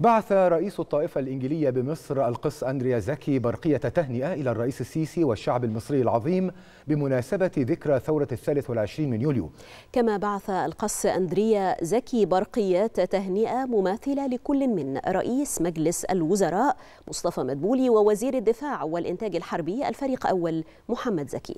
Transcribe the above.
بعث رئيس الطائفة الإنجيلية بمصر القس أندريا زكي برقية تهنئة إلى الرئيس السيسي والشعب المصري العظيم بمناسبة ذكرى ثورة الثالث والعشرين من يوليو. كما بعث القس أندريا زكي برقيات تهنئة مماثلة لكل من رئيس مجلس الوزراء مصطفى مدبولي ووزير الدفاع والإنتاج الحربي الفريق أول محمد زكي.